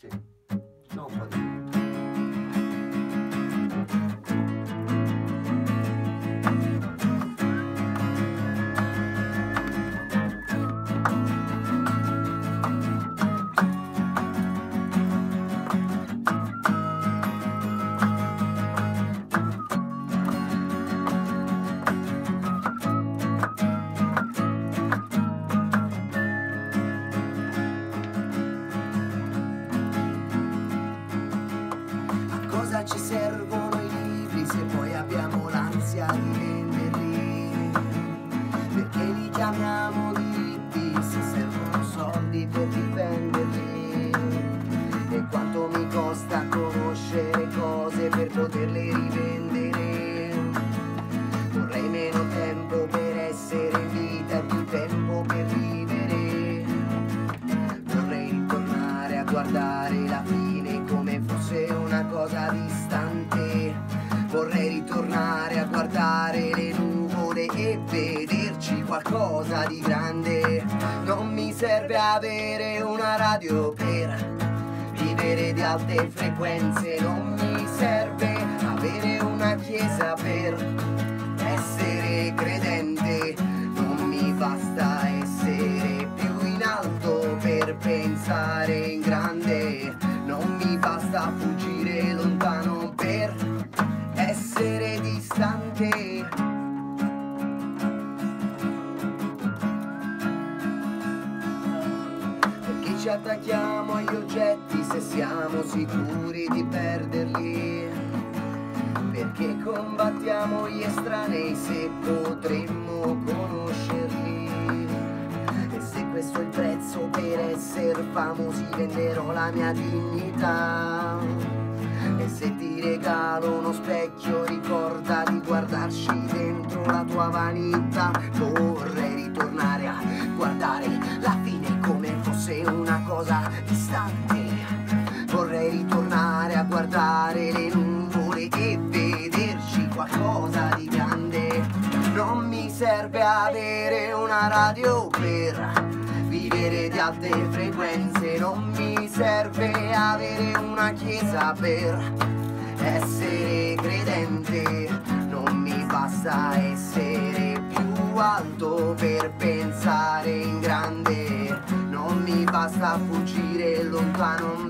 せのこで。Chiamiamo diritti se servono soldi per difenderli? E quanto mi costa conoscere cose per poterle rivendere? Vorrei meno tempo per essere in vita e più tempo per vivere. Vorrei ritornare a guardare la fine come fosse una cosa distante. Vorrei ritornare a guardare le nuvole e vederci qualcosa di grande. Non mi serve avere una radio per vivere di alte frequenze. Non mi serve avere una chiesa per ci attacchiamo agli oggetti se siamo sicuri di perderli? Perché combattiamo gli estranei se potremmo conoscerli? E se questo è il prezzo per essere famosi venderò la mia dignità. E se ti regalo uno specchio ricorda di guardarci dentro la tua vanità. Serve avere una radio per vivere di alte frequenze. Non mi serve avere una chiesa per essere credente. Non mi basta essere più alto per pensare in grande. Non mi basta fuggire lontano